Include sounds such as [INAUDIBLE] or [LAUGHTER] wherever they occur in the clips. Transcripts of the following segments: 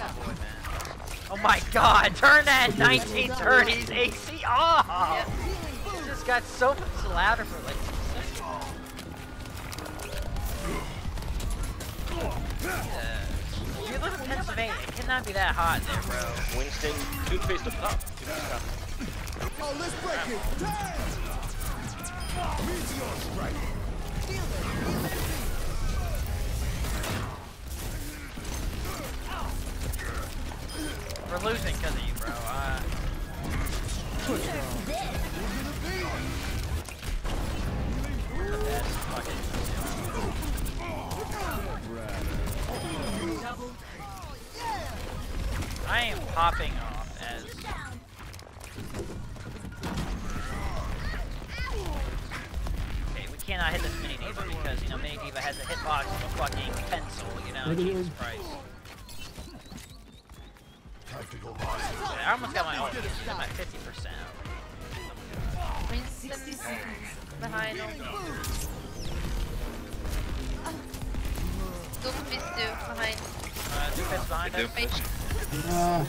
Oh my god, turn that 1930s AC off! It just got so much louder for like two seconds. Yeah. You live in Pennsylvania, it cannot be that hot there, bro. Winston, toothpaste up top. Oh, let's break it. Meteor strike. Feel it. Feel it. We're losing because of you, bro. Uh, I am popping off as Okay, we cannot hit this mini D.Va because you know mini D.Va has a hitbox of a fucking pencil, you know, Jesus Christ. I almost got my ult. I'm at 50%. Winston behind him. Doomfist too, behind. Uh, two behind us. Wait, Uh,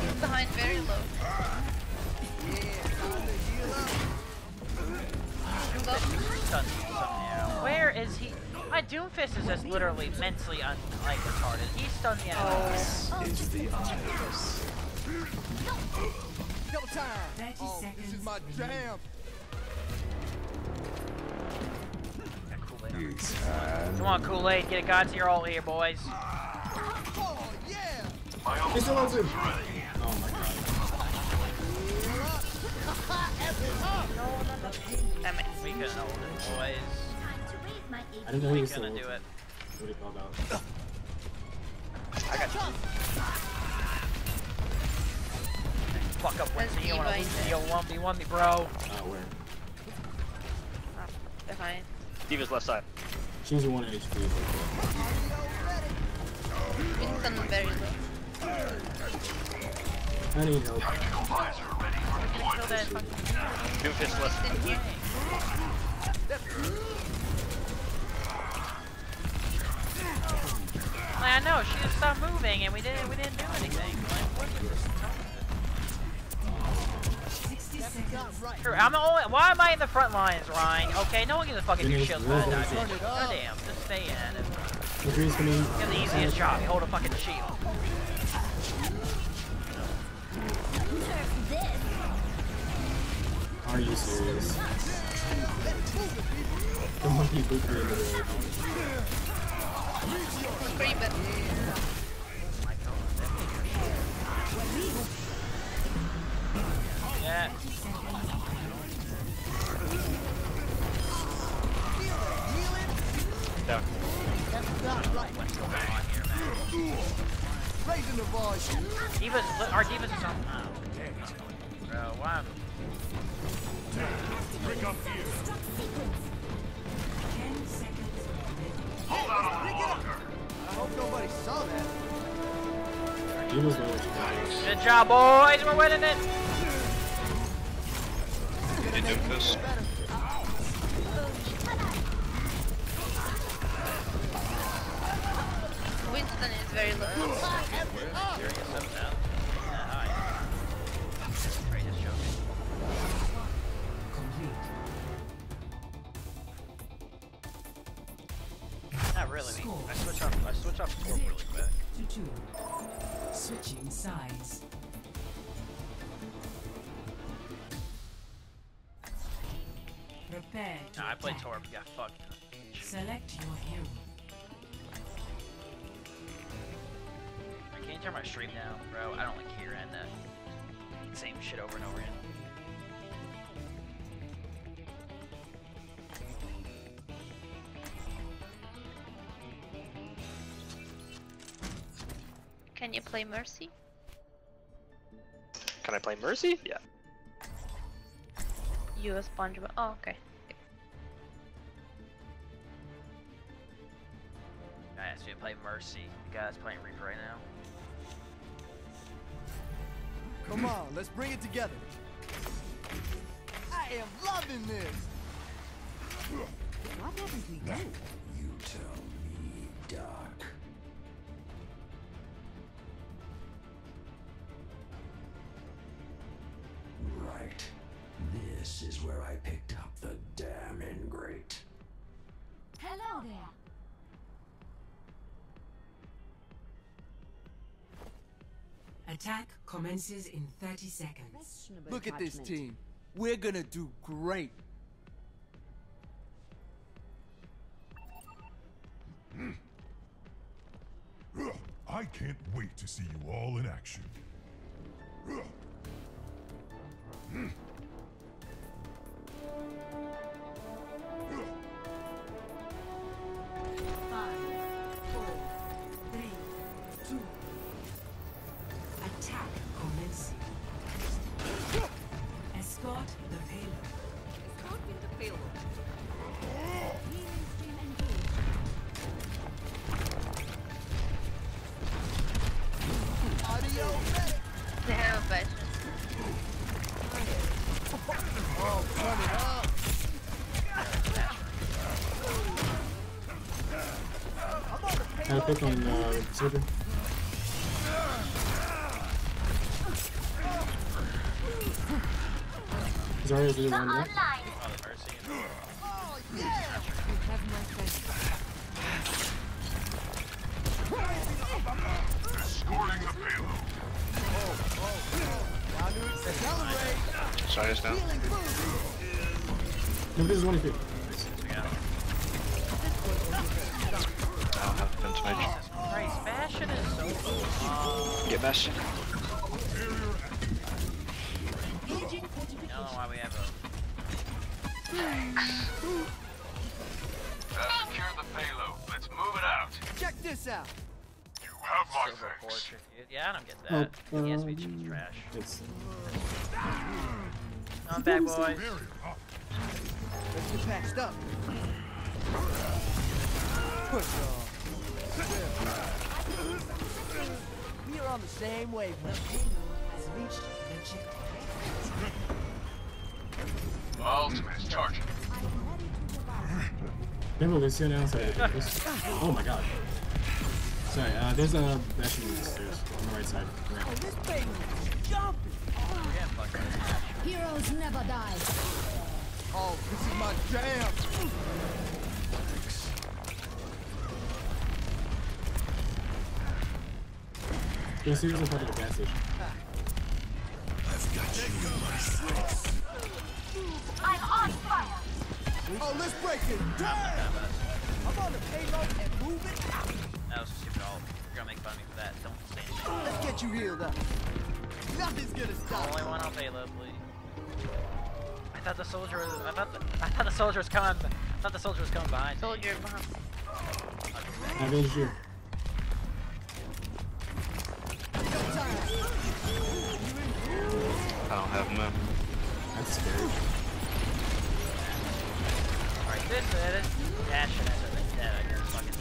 he's behind very low. Low. My Doomfist is just literally mentally un like retarded. He stunned me out of Double time. Oh, this is my jam. Kool-Aid. Come on, Kool-Aid, get a god tier ult here, boys. Oh, yeah. he's still on two. Oh my god. Damn it, we couldn't hold it, boys. I didn't know he We was still couldn't do it. What do you call that? Fuck up Winston, you don't wanna lose That's the 1v1 me, bro. Uh, where? Behind. D.Va's left side. She's one HP. Winston very low. I need help. Kill that fucking Doomfist left. Here. I know, she just stopped moving and we didn't we didn't do anything. Like? True, I'm the only why am I in the front lines, Ryan? Okay, no one gives a fuck if your shield's gonna. Goddamn, just stay in. Agree's. You have the easiest job, you hold a fucking shield. Are you serious? The monkey booped in the way. Free but Yeah. Down. Raising the voice. Divas, our divas is on. Oh. Bro, why? I hope nobody saw that. He was low HP. Good job, boys. We're winning it. Hey, Doomfist. Winston is very low. Not really. I switch off. I switch off scope really quick. to two. Switching sides. Prepare to Nah, I play. Torb. Got fucked. Select your hero. Can you turn my stream down, bro? I don't like hearing that same shit over and over again. Play Mercy? Can I play Mercy? Yeah. You a SpongeBob? Oh, okay. I asked you to play Mercy. The guy that's playing Reaper right now. Come on, let's bring it together. I am loving this. What haven't we done? You tell Hello there. Attack commences in 30 seconds. Look at this team. We're gonna do great. [CLEARS THROAT] I can't wait to see you all in action. [CLEARS THROAT] had a pick on uh, Soldier. Zarya's really warmed up. Oh, the Mercy. Escorting the payload. Time to accelerate. Sorry, it's down. Nobody's one hit. I Jesus Christ, Bastion is so long. Get Bastion. I don't know why we have a. Secure the payload. Let's move it out. Check this out. You have my thanks. Yeah, I don't get that. Oh, um, trash. I'm back, boys. Let's get patched up. Push on. We're on the same wavelength. Payload has reached the checkpoint. Ultimate charging. Remember Lucio now? Sorry, this- oh my god. Sorry, uh, there's a Bastion in the stairs on the right side. Oh, Right. this baby jumping. We're getting fucked by this match. Heroes never die. Oh, this is my jam. You'll see there's a part of the gas station. Oh, let's break it. Damn. I'm on the payload and move it. That was a stupid ult. You're gonna make fun of me for that. Don't say anything. Let's get you healed up. Nothing's gonna stop. Only one on payload, please. I thought the soldier was. I thought the, I thought the soldier was coming. I thought the soldier was coming behind. me. Soldier behind. I I don't have him. That's scary. Alright, this is Bastion has been dead. I guess fucking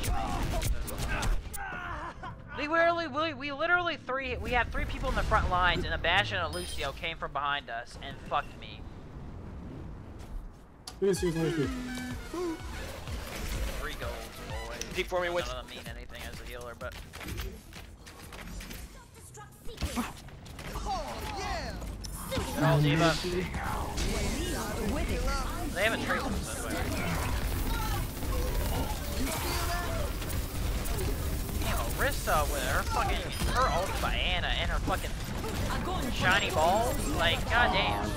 We literally, we, we literally three, we had three people in the front lines, and a Bastion and a Lucio came from behind us and fucked me. Lucio's one HP. Three goals, boys. Peek for me, None Witch. of them mean anything as a healer, but Oh, yeah. Oh, D.Va. They haven't traced them this way. Damn, Orisa with her fucking, her ult by Ana and her fucking shiny balls, like, goddamn.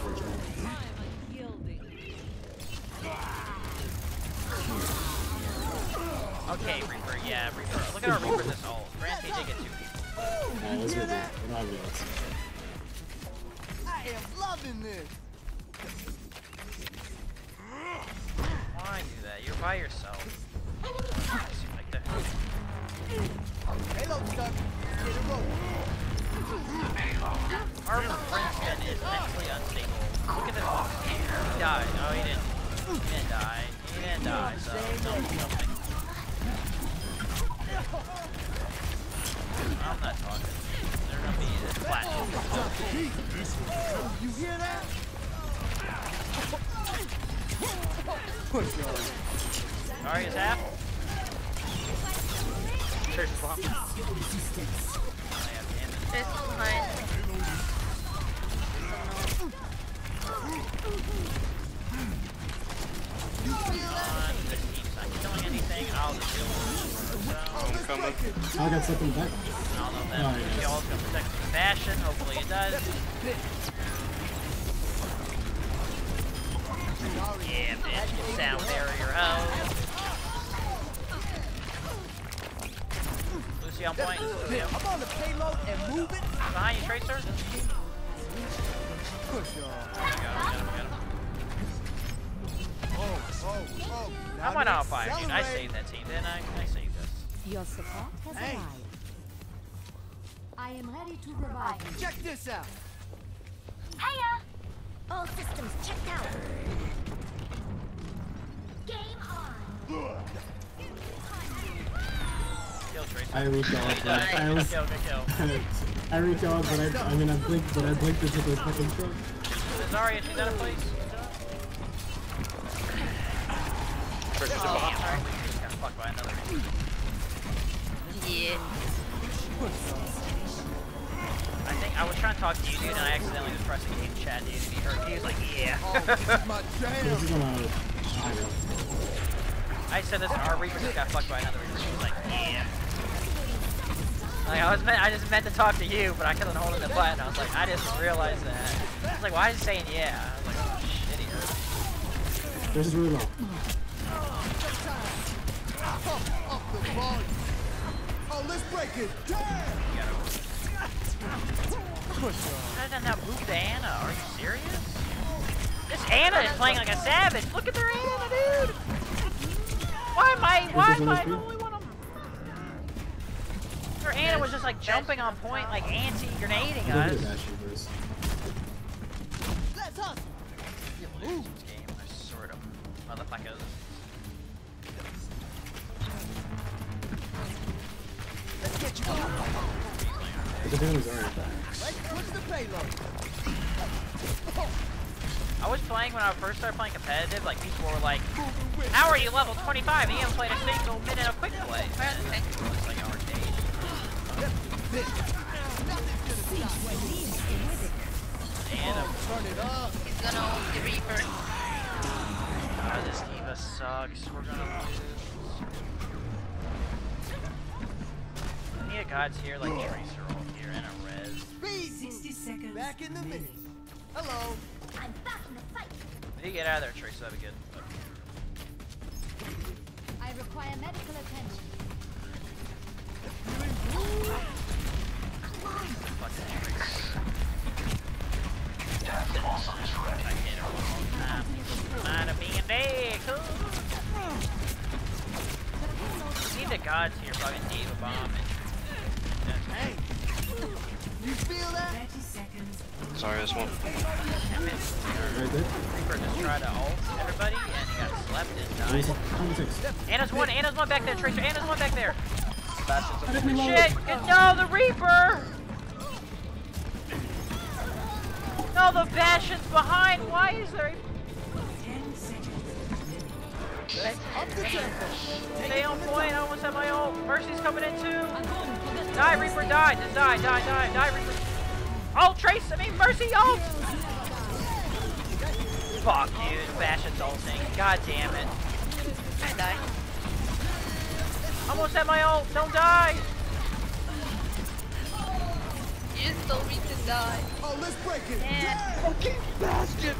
Okay, Reaper, yeah, Reaper. Look at our Reaper this ult. Granted, he did get two. Yeah, that's do. Loving this. Why do that? You're by yourself. course you are. Darius half. Church bomb. This I got something back. I don't know if that oh, yes. y'all can hopefully it does. Yeah, bitch. Sound barrier hoe. Lucy on point. I'm on the payload and moving. Behind you, Tracer. Push on. Oh, oh, oh. I went Now off fire, dude. I accelerate. saved that team, didn't I? I saved us. Your support has Hey. arrived. I am ready to revive you. Check this out. Hiya! Uh. All systems checked out. Game on. Kill Tracer. I recalled, but I Good was. kill, good kill. I recalled, but I, I mean, I blinked, but I blinked into the fucking truck. Zarya, she's out of place. Tracer's Oh, behind. yeah, sorry. Just got fucked by another. Yeah. I think I was trying to talk to you, dude, and I accidentally was pressing game chat, dude. He heard. me. He was like, "Yeah." Oh, [LAUGHS] This is on a high road. I said this, and our Reaper just got fucked by another Reaper. He was like, "Yeah." Like I was meant, I just meant to talk to you, but I couldn't hold in the button. I was like, I just realized that. I was like, why is he saying yeah? I was like, oh shit, he. This is really low. Pump up the volume. Oh, let's break it. Push on. How did that move to Are you serious? This Ana is playing like a savage. Look at their Ana, dude. Why am I? Why am I the only one? of 'em? Their Ana was just like jumping on point, like anti-grenading Look at us. that shit first. Let's hustle. You lose this game, I swear to motherfuckers. Let's get you on. The damage is alright. Let's push the payload. [LAUGHS] I was playing when I first started playing competitive, like people were like, How are you level 25 and you haven't played a single minute of quick play? Where oh, And um, the like arcade. And Turn it up. He's gonna ult the Reaper. God, this D.Va sucks. We're gonna lose. I need a gods here, like Tracer ult here, and a res. 60 seconds. Back in the mix. Hello. I'm back in the fight. If you get out of there, Tracer, that'd be good. I require medical attention. Fucking Tracer. I hit her one time. Might have been dead, cool. Need the gods here, fucking D.Va bomb Hey. You feel that? 30 seconds. Sorry, this one. Right there. Reaper just tried to ult everybody and he got slept and There's died. a. Ana's one, Ana's one back there, Tracer, Ana's one back there. I. Shit! Get, no, the Reaper! No, the Bastion's behind. Why is there? 10 seconds. Up the tempo. Stay on point. I almost have my ult. Mercy's coming in too. Die, Reaper, die. Just die, die, die, die, Reaper. Oh, Trace. I mean, Mercy ult. Fuck, dude. Bastion's ulting. God damn it. I die. Almost had my ult. Don't die. You just told me to die. Oh, let's break it Yeah. down. Fucking bastard.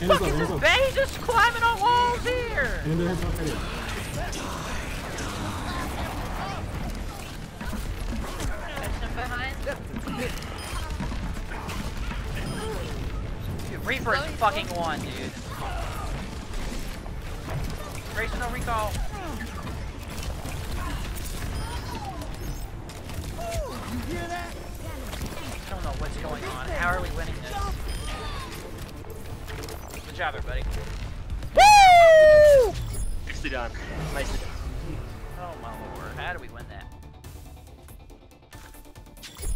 And Fuck is this and bay just climbing on walls here? Dude, Reaper is fucking one, dude. Tracer, no recall. You hear that? I don't know what's going on. How are we winning this? Good job, everybody. Woo! Nicely done. Nicely done. Oh my lord, how do we win that?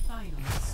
Finals.